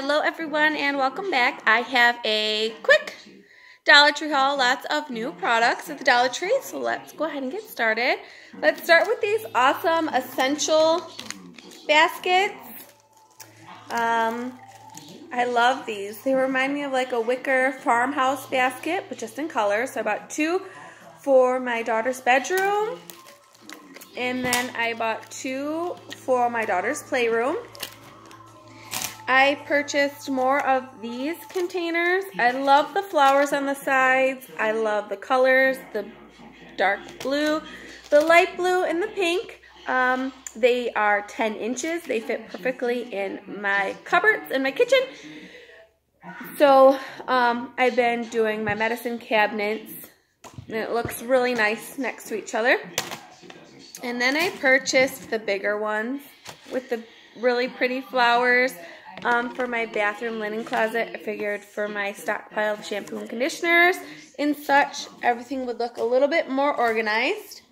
Hello everyone and welcome back. I have a quick Dollar Tree haul, lots of new products at the Dollar Tree, so let's go ahead and get started. Let's start with these awesome essential baskets. Um, I love these. They remind me of like a wicker farmhouse basket, but just in color. So I bought two for my daughter's bedroom, and then I bought two for my daughter's playroom. I purchased more of these containers. I love the flowers on the sides. I love the colors, the dark blue, the light blue, and the pink. Um, they are 10 inches. They fit perfectly in my cupboards in my kitchen. So um, I've been doing my medicine cabinets. And it looks really nice next to each other. And then I purchased the bigger ones with the really pretty flowers. Um, for my bathroom linen closet, I figured for my stockpile of shampoo and conditioners and such, everything would look a little bit more organized.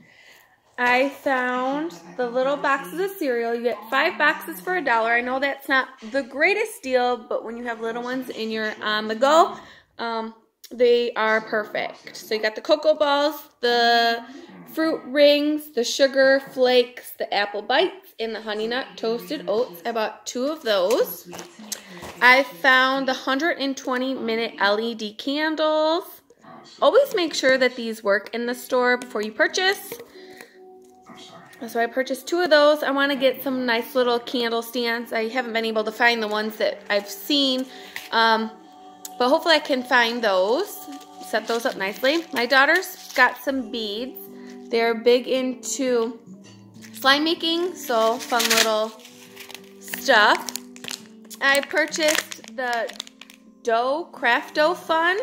I found the little boxes of cereal. You get five boxes for a dollar. I know that's not the greatest deal, but when you have little ones and you're on the go, um, they are perfect. So you got the cocoa balls, the fruit rings, the sugar flakes, the apple bites, and the honey nut toasted oats. I bought two of those. I found the 120 minute LED candles. Always make sure that these work in the store before you purchase. So I purchased two of those. I want to get some nice little candle stands. I haven't been able to find the ones that I've seen. Um, but hopefully I can find those. Set those up nicely. My daughter's got some beads. They're big into slime making, so fun little stuff. I purchased the dough, craft dough fun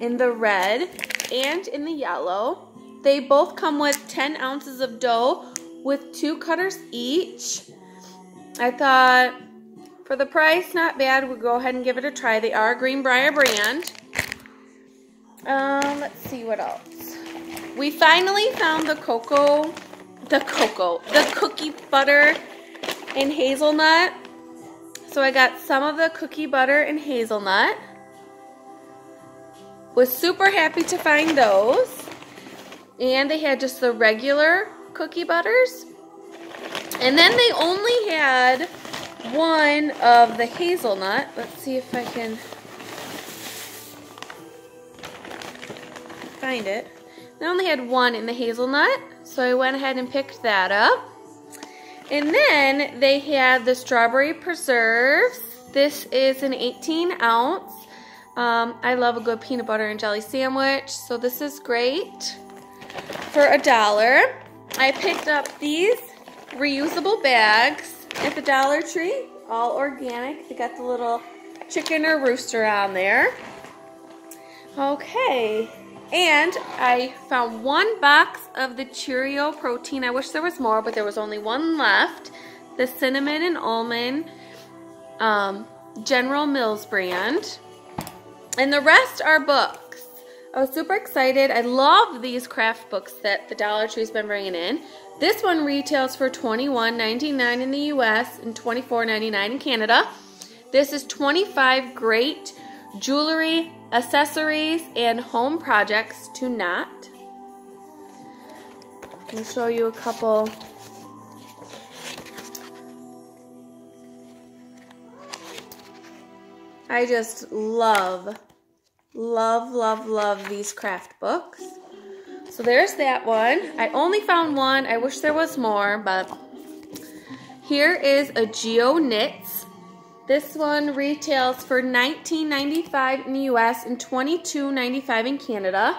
in the red and in the yellow. They both come with 10 ounces of dough with two cutters each. I thought for the price, not bad. We'll go ahead and give it a try. They are Greenbrier brand. Um, let's see what else. We finally found the cocoa, the cocoa, the cookie butter and hazelnut. So I got some of the cookie butter and hazelnut. Was super happy to find those. And they had just the regular cookie butters. And then they only had one of the hazelnut. Let's see if I can find it. I only had one in the hazelnut, so I went ahead and picked that up. And then they had the strawberry preserves. This is an 18 ounce. Um, I love a good peanut butter and jelly sandwich, so this is great for a dollar. I picked up these reusable bags at the Dollar Tree, all organic. They got the little chicken or rooster on there. Okay, and I found one box of the Cheerio protein. I wish there was more, but there was only one left. The cinnamon and almond um, General Mills brand. And the rest are books. I was super excited. I love these craft books that the Dollar Tree's been bringing in. This one retails for $21.99 in the US and $24.99 in Canada. This is 25 great jewelry, accessories, and home projects to knot. I'll show you a couple. I just love, love, love, love these craft books. So there's that one. I only found one. I wish there was more, but here is a Geo Knits this one retails for $19.95 in the US and $22.95 in Canada.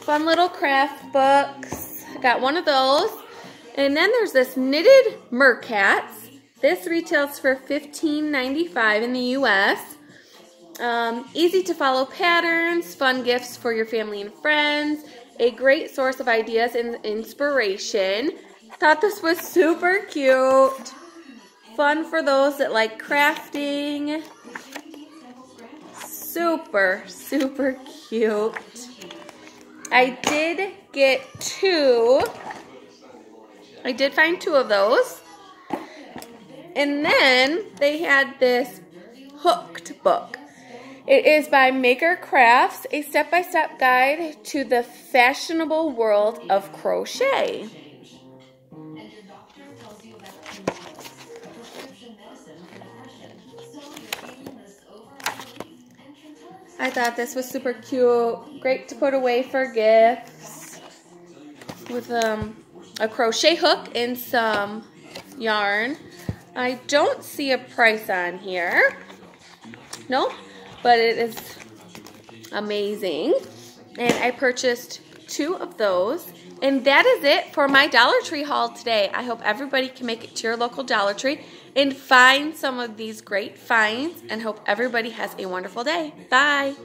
Fun little craft books. Got one of those. And then there's this knitted Meerkats. This retails for $15.95 in the US. Um, easy to follow patterns, fun gifts for your family and friends, a great source of ideas and inspiration. Thought this was super cute. Fun for those that like crafting. Super, super cute. I did get two. I did find two of those. And then they had this hooked book. It is by Maker Crafts, a step-by-step -step guide to the fashionable world of crochet. I thought this was super cute. Great to put away for gifts. With um, a crochet hook and some yarn. I don't see a price on here. No, but it is amazing. And I purchased two of those. And that is it for my Dollar Tree haul today. I hope everybody can make it to your local Dollar Tree and find some of these great finds and hope everybody has a wonderful day. Bye.